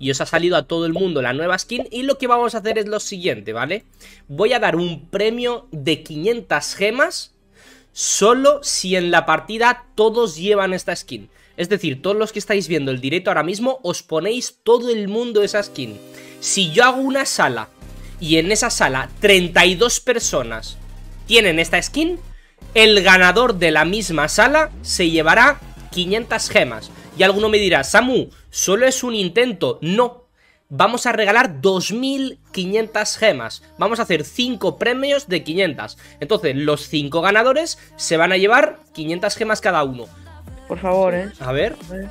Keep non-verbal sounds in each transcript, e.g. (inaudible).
y os ha salido a todo el mundo la nueva skin y lo que vamos a hacer es lo siguiente, ¿vale? Voy a dar un premio de 500 gemas solo si en la partida todos llevan esta skin. Es decir, todos los que estáis viendo el directo ahora mismo os ponéis todo el mundo esa skin. Si yo hago una sala y en esa sala 32 personas tienen esta skin, el ganador de la misma sala se llevará 500 gemas. Y alguno me dirá, Samu, solo es un intento. No, vamos a regalar 2.500 gemas. Vamos a hacer 5 premios de 500. Entonces, los 5 ganadores se van a llevar 500 gemas cada uno. Por favor, eh. A ver. Eh.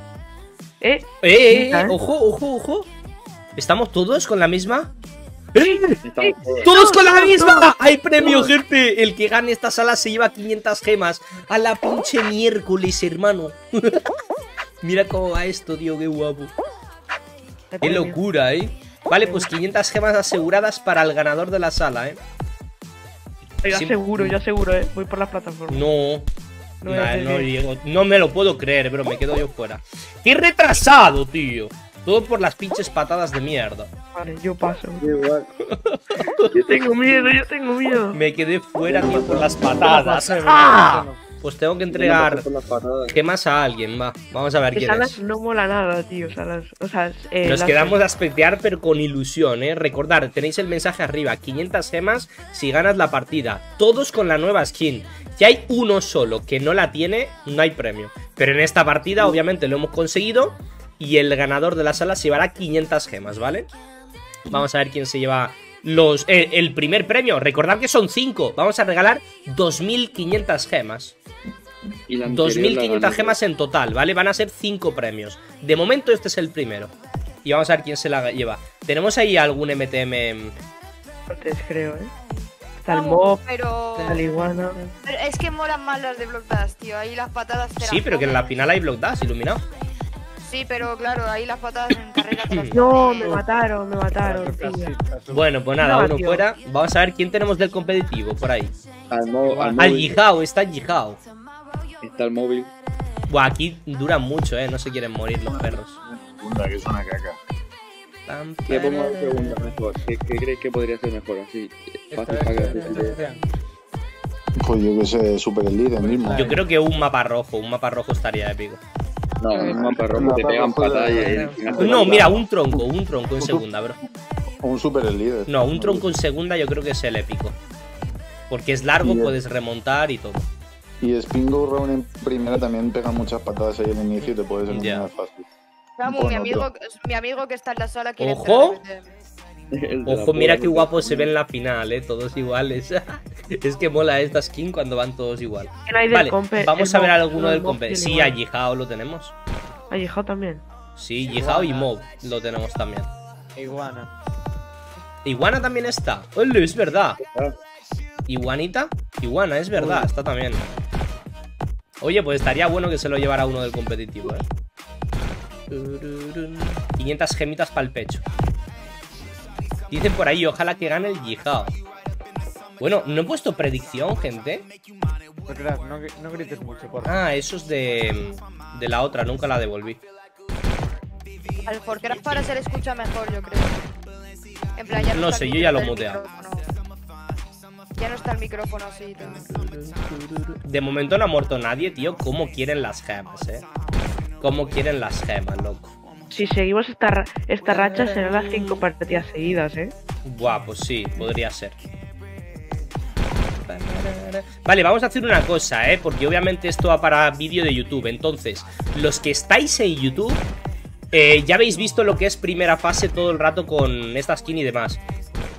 ¡Eh, eh, eh! ¡Ojo, ojo, ojo! ¿Estamos todos con la misma? ¡Eh! ¡Todos con la misma! ¡Hay premio, gente! El que gane esta sala se lleva 500 gemas. A la pinche miércoles, hermano. (laughs) Mira cómo va esto, tío, qué guapo. Qué locura, ¿eh? Vale, pues 500 gemas aseguradas para el ganador de la sala, ¿eh? Yo aseguro, yo aseguro, ¿eh? Voy por la plataforma. No, no, no, no me lo puedo creer, bro, me quedo yo fuera. ¡Qué retrasado, tío! Todo por las pinches patadas de mierda. Vale, yo paso. Igual. (laughs) yo tengo miedo, yo tengo miedo. Me quedé fuera, tío, por las patadas. ¡Ah! Pues tengo que entregar gemas a alguien, va. Vamos a ver quién salas no mola nada, tío. Salas, o sea, eh, Nos quedamos a aspectear, pero con ilusión, ¿eh? Recordad, tenéis el mensaje arriba. 500 gemas si ganas la partida. Todos con la nueva skin. Si hay uno solo que no la tiene, no hay premio. Pero en esta partida, obviamente, lo hemos conseguido. Y el ganador de la sala se llevará 500 gemas, ¿vale? Vamos a ver quién se lleva los, eh, el primer premio. Recordad que son 5. Vamos a regalar 2.500 gemas. 2.500 gemas en total, ¿vale? Van a ser 5 premios. De momento este es el primero. Y vamos a ver quién se la lleva. ¿Tenemos ahí algún MTM? creo, ¿eh? Está el mob, pero... iguana. es que molan más las de Block Dash, tío. Ahí las patadas te Sí, pero que en la final hay Block Dash, iluminado. Sí, pero claro, ahí las patadas (laughs) No, me mataron, me mataron, tío. Bueno, pues nada, uno fuera. Vamos a ver quién tenemos del competitivo por ahí. Al, mo al, al Yihao, está Yihao. Está el móvil. Buah, aquí dura mucho, eh. No se quieren morir los perros. Segunda, que es una caca. ¿Qué pongo segunda mejor? ¿Qué, ¿Qué, crees que podría ser mejor? Así, fácil para que Pues yo que sé, super el líder mismo. Yo creo que un mapa rojo, un mapa rojo estaría épico. No, un mapa rojo te pegan patadas y... No, mira, un tronco, un tronco en segunda, bro. Un super el líder. No, un tronco en segunda yo creo que es el épico. Porque es largo, puedes remontar y todo. Y Spingo Round en primera también pega muchas patadas ahí en el inicio y te puedes eliminar fácil. Vamos, mi amigo, mi amigo que está en la sala quiere ¡Ojo! (laughs) Ojo, mira qué guapo se ve en la final, eh, todos iguales. (laughs) es que mola esta skin cuando van todos igual. Vale, vamos a ver alguno del compe. Sí, a Yihao lo tenemos. A Yihao también. Sí, Yihao y Mob lo tenemos también. Iguana. Iguana también está. Oye, es verdad. Iguanita. Iguana, es verdad, está también. Oye, pues estaría bueno que se lo llevara uno del competitivo, ¿eh? 500 gemitas para el pecho. Dicen por ahí, ojalá que gane el Yihao. Bueno, no he puesto predicción, gente. No, no, grites mucho, por Ah, eso es de, de la otra, nunca la devolví. Al Forcraft para se le escucha mejor, yo creo. En plan, ya no, no sé, yo ya lo he muteado. Ya no está el micrófono así. De momento no ha muerto nadie, tío. ¿Cómo quieren las gemas, eh? ¿Cómo quieren las gemas, loco? Si seguimos esta, esta racha, serán las cinco partidas seguidas, eh. Buah, pues sí, podría ser. Vale, vamos a hacer una cosa, ¿eh? Porque obviamente esto va para vídeo de YouTube Entonces, los que estáis en YouTube eh, Ya habéis visto lo que es primera fase todo el rato con esta skin y demás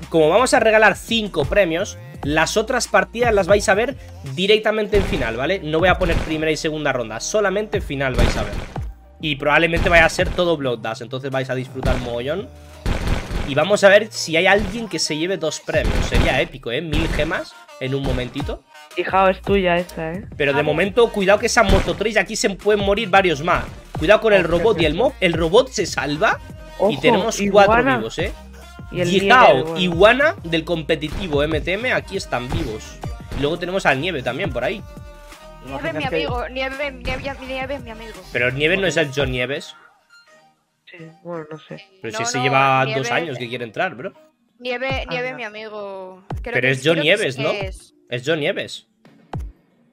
Como vamos a regalar 5 premios las otras partidas las vais a ver directamente en final, ¿vale? No voy a poner primera y segunda ronda, solamente en final vais a ver. Y probablemente vaya a ser todo Blood entonces vais a disfrutar mogollón. Y vamos a ver si hay alguien que se lleve dos premios. Sería épico, ¿eh? Mil gemas en un momentito. Hijao, es tuya esta, ¿eh? Pero de momento, cuidado que esa moto 3 aquí se pueden morir varios más. Cuidado con el robot y el mob. El robot se salva y tenemos cuatro vivos, ¿eh? Y Iguana del competitivo MTM, aquí están vivos. luego tenemos al Nieve también por ahí. Nieve mi amigo, Nieve, Nieve, Nieve es mi amigo. Pero Nieve no es el John Nieves. Sí, bueno, no sé. Pero No, si se no, lleva Nieve- dos años que quiere entrar, bro. Nieve, Nieve, no. mi amigo. Creo Pero que- es John creo que Nieves, ¿no? que es. Es John Nieves.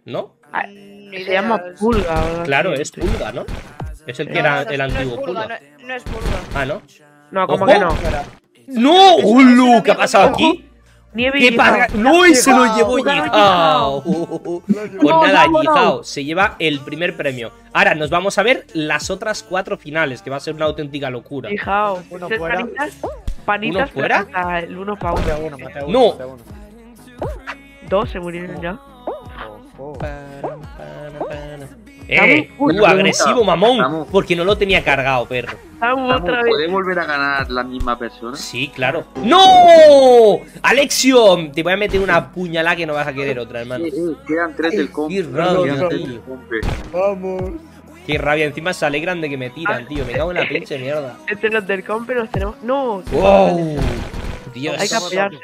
¿No? Ah, Mm, Se llama. Pulga. Claro, es Pulga, ¿no? Es el que No, era el no es antiguo Pulga, Pulga. No, no es Pulga. Ah, ¿no? No, como Ojo. que no. ¡No! ¡Hulu! ¿Qué ha pasado aquí? Nieve ¿Qué Yihao. ¡No! Y se lo llevó Yihao. Yihao. Pues No, nada. Yihao se lleva el primer premio. Ahora nos vamos a ver las otras cuatro finales, que va a ser una auténtica locura. Yihao. Uno Tres fuera. panitas. Panitas, ¿Uno fuera? el uno pa' Mate uno. uno, mate uno. No. mate uno. Dos se murieron ya. ¡Eh! Uy, ¡Uh, agresivo, mamón! Porque no lo tenía cargado, perro. ¿Puede volver a ganar la misma persona? Sí, claro. ¡No! ¡Alexio! Te voy a meter una puñalada que no vas a querer otra, hermano. Eh, eh, quedan tres del comp. Qué rabia, Quedan tres tío. del comp. Vamos. Qué rabia, encima se alegran de que me tiran, tío. Me cago en la pinche mierda. Entre los del comp nos tenemos. No, ¡Wow! Dios. hay que apoyarse.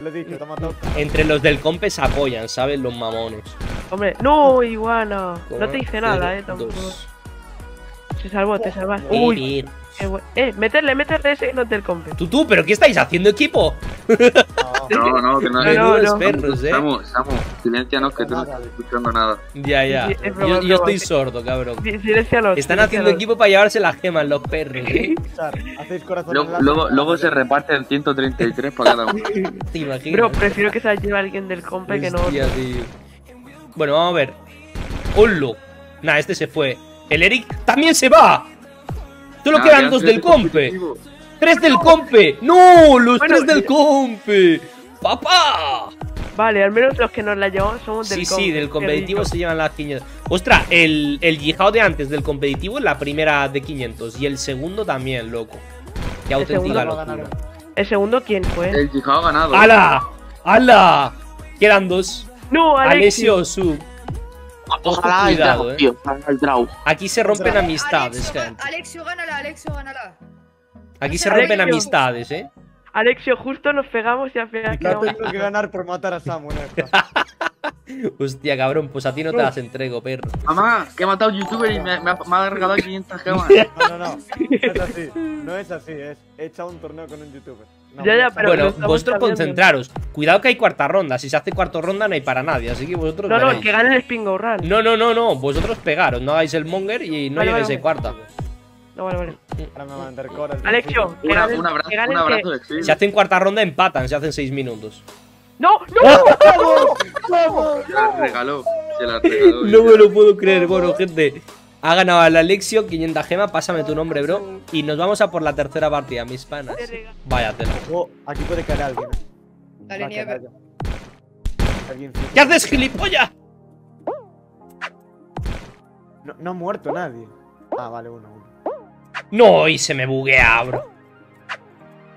Lo he dicho, toma todo. Entre los del compe se apoyan, ¿sabes? Los mamones. Hombre, no, iguana. No te hice nada, eh. Tampoco. Dos. Se salvó, te salvaste. Eh, Uy, eh. Eh, meterle, meterle ese los del comp. Tú, tú, ¿pero qué estáis haciendo, equipo? (laughs) No. No, (laughs) no, que no. No, no, no. perros, eh. Estamos, estamos. Silencianos que tú no estás escuchando nada. Ya, ya. Sí, es Yo, estoy sordo, cabrón. Sí, silencialos, Están haciendo equipo para llevarse las gemas, los perros, eh. (laughs) Escuchar, Hacéis corazón Luego, luego, luego se reparten 133 para cada uno. ¿Te imaginas? Bro, prefiero que se la lleve alguien del comp que no. Tío. Bueno, vamos a ver. ¡Holo! Nah, este se fue. El Eric también se va. Solo Ah, quedan dos del de compe. ¡Tres del compe! ¡No! ¡Los Bueno, tres del ya- compe! ¡Papá! Vale, al menos los que nos la llevamos somos del Sí, comp. sí, del competitivo se llevan las 500. Ostras, el, el Yihao de antes del competitivo es la primera de 500. Y el segundo también, loco. Qué auténtica locura. ganaron. ¿El segundo quién fue? El Jihao ha ganado. ¡Hala! ¡Hala! Quedan dos. No, Alexio. Alessio, su. Ojo, Ojalá el cuidado, Drago, eh. tío. Ojalá el Drago. Aquí se rompen amistades, Alexio, gente. Alexio, gánala, Alexio, gánala. Aquí se Alexio. rompen amistades, eh. Alexio, justo nos pegamos y al final La tengo que ganar por matar a Samuel. (laughs) Hostia, cabrón, pues a ti no te las entrego, perro. Mamá, que he matado a un youtuber y me, me ha, me ha regalado (laughs) 500 gemas. No, no, no. No es así. No es así. Es he echado un torneo con un youtuber. No, Ya, ya, no, pero- bueno, vosotros concentraros. Cuidado que hay cuarta ronda. Si se hace cuarta ronda no hay para nadie, así que vosotros No, no, veréis. que gane el Spin Go Run. No, no, no, no. Vosotros pegaros, no hagáis el monger y no Vale, lleguéis vale, de cuarta. No, vale, vale. Ahora me van a meter coras. Alexio, que Una- gane un abrazo, que gane un que- abrazo de Chile. Si hacen cuarta ronda empatan, se hacen seis minutos. ¡No! ¡No! Se la regaló. Se la regaló. No me lo puedo creer. Bueno, gente. Ha ganado el Alexio, 500 gemas. Pásame tu nombre, bro. Y nos vamos a por la tercera partida, mis panas. Vaya tela. Oh, aquí puede caer alguien. ¿eh? Dale, nieve. alguien. ¿Qué haces, gilipollas? No, no ha muerto nadie. Ah, vale, uno, uno. No, y se me buguea, bro.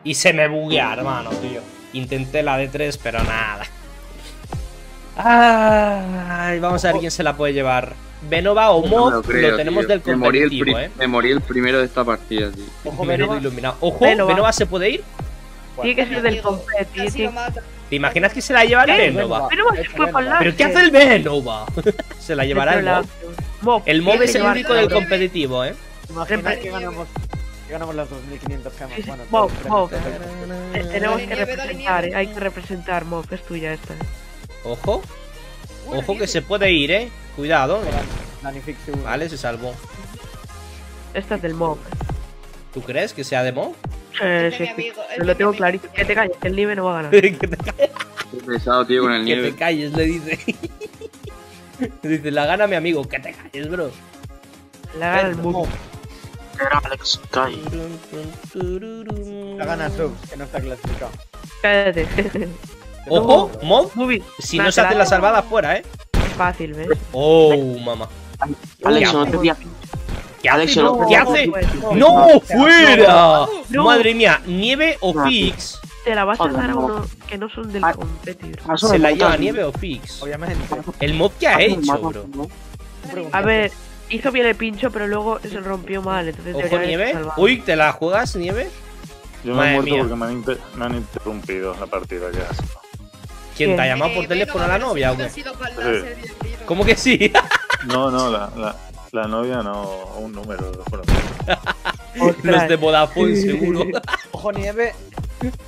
Y se me buguea, hermano, tío. Intenté la de 3, pero nada. Ay, vamos a ver quién se la puede llevar. Venova o No Mob lo tenemos tío. del Me morí, competitivo, eh. me morí el primero de esta partida, tío. Ojo, Venova. iluminado. Ojo, Venova. Venova se puede ir. Tiene que ser del competi. Casi lo mata. ¿Te imaginas que se la lleva el. Venova? Pero se fue ¿Pero qué hace el Venova? (laughs) se la llevará el Mob. Mob. El Mob tiene es el único del competitivo, eh. Imagina Repre- que ganamos, que ganamos las 2500 gemas. Sí, sí, Bueno, Mob, Mob. Eh, Tenemos que representar, eh. Hay que representar, Mob. Es tuya esta. Ojo. Ojo que se puede ir, eh. Cuidado. Vale, se salvó. Esta es del Mob. ¿Tú crees que sea de Mob? Eh, sí, lo tengo clarito. Que te calles, que el nieve no va a ganar. (laughs) que te calles. Qué pesado, tío, con el Que te calles, le dice. (laughs) dice, la gana mi amigo. Que te calles, bro. La gana el Mob. Era Alex, calle. La gana Subs, que no está clasificado. Cállate. Ojo, Mob. Si no se hace la salvada fuera, eh. Fácil, ¿ves? Oh, mamá. Alex, no te. ¿Qué hace? Alex, no, ¿Qué hace? no, ¡No! ¡Fuera! No. Madre mía, Nieve o No. Fix. Te la vas a dar a no. uno que no son del Ah. competitor. Paso Se la lleva Nieve o Fix. Obviamente. El Mob que ha de hecho, bro. A ver, hizo bien el pincho, pero luego se rompió mal. Entonces Ojo, Nieve. Uy, ¿te la juegas, Nieve? Yo Madre me he muerto mía. porque me han, inter- me han interrumpido la partida, qué asco. ¿Quién te ha llamado por teléfono a la novia o qué? ¿Cómo que sí? (laughs) No, no, la, la, la novia no, un número. Bueno, (laughs) Los de Vodafone, seguro. (laughs) Ojo nieve.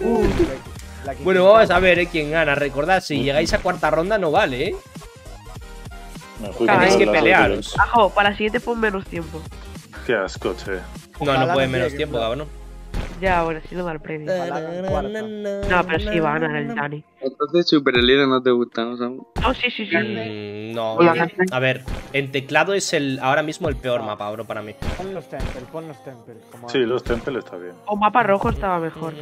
Uh, la que- Bueno, vamos a ver eh, quién gana. Recordad, si llegáis a cuarta ronda no vale, ¿eh? Me fui Tenéis con que pelearos. Ajo, para la siguiente pon menos tiempo. Qué asco, che. No, no Ojalá puede no menos llegue, tiempo, cabrón. Ya, bueno, si no da el premio. No, pero sí va a ganar el Dani. Entonces Super Elite no te gusta, ¿no, Samu? No, sí, sí, sí. Mm, no. A ver, en teclado es el ahora mismo el peor mapa, bro, para mí. Pon los Temple, pon los Temple. como Sí, los Temple está bien. O mapa rojo estaba mejor.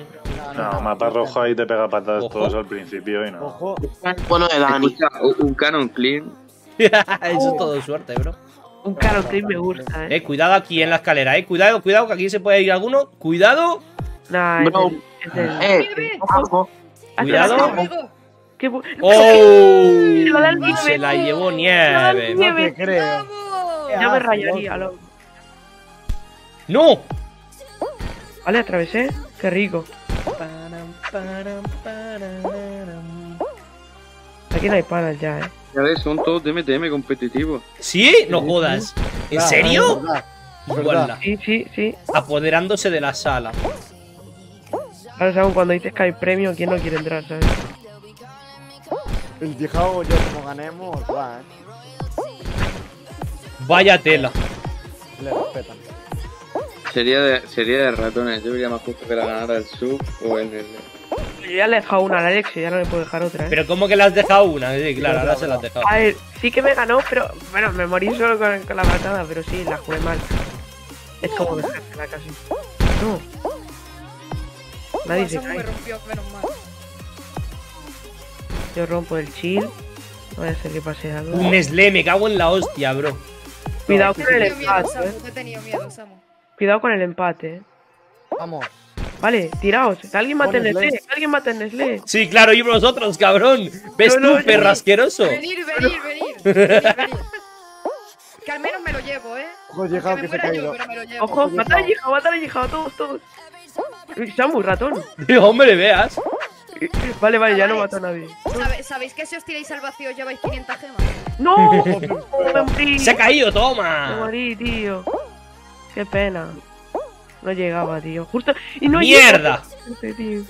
No, mapa rojo ahí te pega patadas Ojo. todos al principio y no. Ojo, Bueno de Dani. Un Canon Clean. (laughs) Eso es todo suerte, bro. Un Carol Clean me gusta, eh. Eh, cuidado aquí en la escalera, eh. Cuidado, cuidado, que aquí se puede ir alguno. Cuidado. Es es del- Eh, ojo. Cuidado. ¡Qué (laughs) ¡Oh! Se la llevó nieve. no te creo. Ya me rayaría, loco. ¡No! Vale, atravesé. Qué rico. Aquí no hay panas ya, eh. Ya son todos de MTM competitivos. ¿Sí? No jodas. ¿En serio? Guala. Sí, sí, sí. Apoderándose de la sala. Ahora sabes cuando dices que hay premio, ¿quién no quiere entrar, sabes? El Tijao yo como ganemos, va, eh. Vaya tela. Le respetan. Sería de, sería de ratones. Yo vería más justo que la ganara el sub o el. el- Yo ya le he dejado una al Alex y ya no le puedo dejar otra, eh. Pero ¿cómo que le has dejado una? Sí, claro, ahora se la has dejado. A ver, sí que me ganó, pero bueno, me morí solo con, con la patada, pero sí, la jugué mal. Es como dejársela casi. No. Nadie se me cae. rompió, menos mal. Yo rompo el chill. No vaya a ser que pase algo. Un Nestlé, me cago en la hostia, bro. Cuidado con el empate, eh. te he tenido miedo, Samu. Cuidado con el empate, eh. Vamos. Vale, tiraos. Que alguien mate Nestlé. Que alguien mate Nestlé. Sí, claro, y vosotros, cabrón. ¿Ves No, no, tú, yo- perro asqueroso? Venir, venir, venir. venir, (laughs) venir. Que al menos me lo llevo, ¿eh. Ojo, Que Tijao me que se ha muera yo, caído. pero me lo llevo. Ojo, mata al hijado, mata al hijado, todos, todos. Samu, ratón. (laughs) Hombre, veas. Vale, vale, ya no mato a nadie. ¿sabe- ¿Sabéis que si os tiráis al vacío lleváis 500 gemas? ¡No! (laughs) Se ha caído, Me toma. morí, tío. Qué pena. No llegaba, tío. Justo. Y no ¡Mierda! tío.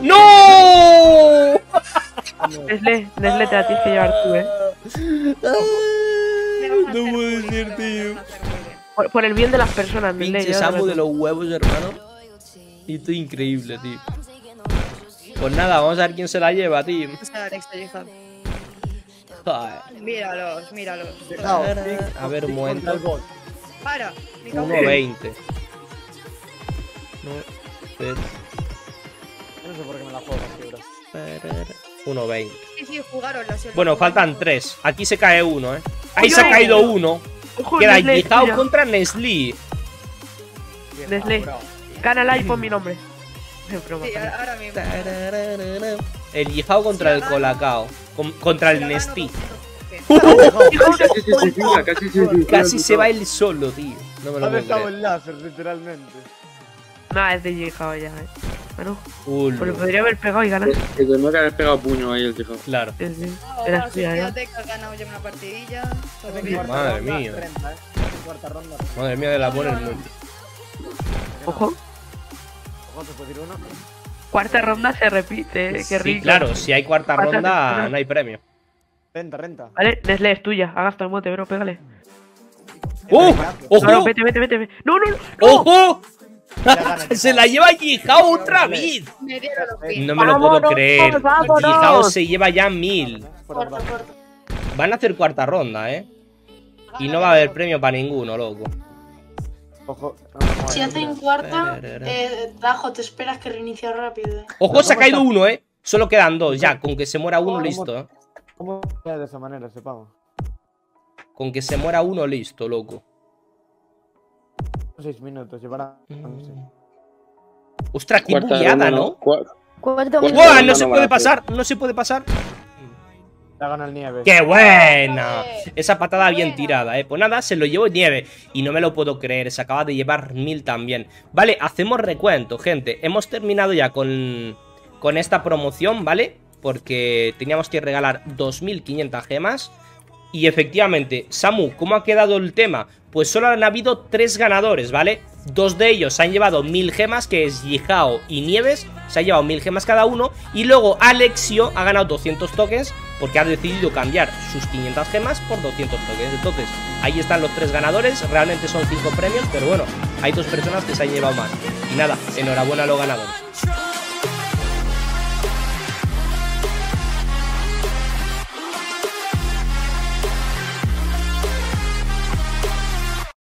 ¡No! (laughs) Nestlé, Nestlé te la tienes que llevar tú, eh. No hacer puede ser, tío. Por, por el bien de las personas, Nestlé. Pinche Samu tú. de los huevos, hermano. Y esto es increíble, tío. Pues nada, vamos a ver quién se la lleva, tío. Míralos, míralos. A ver, un momento. Para. mi cabrón. 1.20. No, Yo no sé por qué me la juego así, bro. 1.20. Sí, sí, jugaron la Bueno, faltan 3. Aquí se cae uno, eh. Ahí se ha caído uno. Ojo, Queda tuya. contra Nestlé. Nestlé. Gana el iPhone mi nombre. Sí, ahora mismo. El Yihao contra el Colacao. Con- contra el Nestí. Casi se se se va él solo, tío. No me Ha lo puedo dejado creer. el láser, literalmente. Nah, es de llegado ya, eh. Bueno, pues le podría haber pegado y ganar. Que tenía que haber pegado puño ahí el Tijao. Claro. Sí, sí. No, Era ¿eh? fíjate que has ganado ya una partidilla. Madre mía. 30, eh. Madre mía de la buena el mundo. Ojo, Ojo, te puede ir uno. cuarta ronda se repite, eh. Qué rico. Sí, claro, si hay cuarta Cuarta ronda, ronda. no hay premio. Renta, renta. Vale, Nestlé es tuya. Hagas todo el mote, bro, pégale. ¡Oh! No, no, ¡Ojo! vete, vete, vete. No, no, no. ¡Ojo! (laughs) Se la lleva Yihao otra vez. No me lo puedo Vámonos, creer. Yihao se lleva ya mil. Van a hacer cuarta ronda, eh. Y no va a haber premio para ninguno, loco. Ojo. no, no, no, Si no, hacen no. cuarta, eh, Dajo, te esperas que reinicie rápido. eh. Ojo, se ha ¿Cómo caído uno, eh. Solo quedan dos, ya. Con que se muera uno, ¿Cómo- listo, eh. ¿Cómo queda de esa manera, sepamos? Con que se muera uno, listo, loco. Seis minutos, llevará. Mm. sí. Ostras, qué Cuarta bugueada, ¿no? Cua- Cuarto No se puede pasar, no se puede pasar. Ya gana el nieve. ¡Qué buena! Esa patada bien tirada, eh. Pues nada, se lo llevó Nieve. Y no me lo puedo creer, se acaba de llevar mil también. Vale, hacemos recuento, gente. Hemos terminado ya con, con esta promoción, ¿vale? Porque teníamos que regalar 2.500 gemas. Y efectivamente, Samu, ¿cómo ha quedado el tema? Pues solo han habido tres ganadores, ¿vale? Dos de ellos se han llevado mil gemas, que es Yihao y Nieves, se han llevado mil gemas cada uno. Y luego Alexio ha ganado 200 tokens porque ha decidido cambiar sus 500 gemas por 200 tokens. Entonces, ahí están los tres ganadores, realmente son cinco premios, pero bueno, hay dos personas que se han llevado más. Y nada, enhorabuena a los ganadores.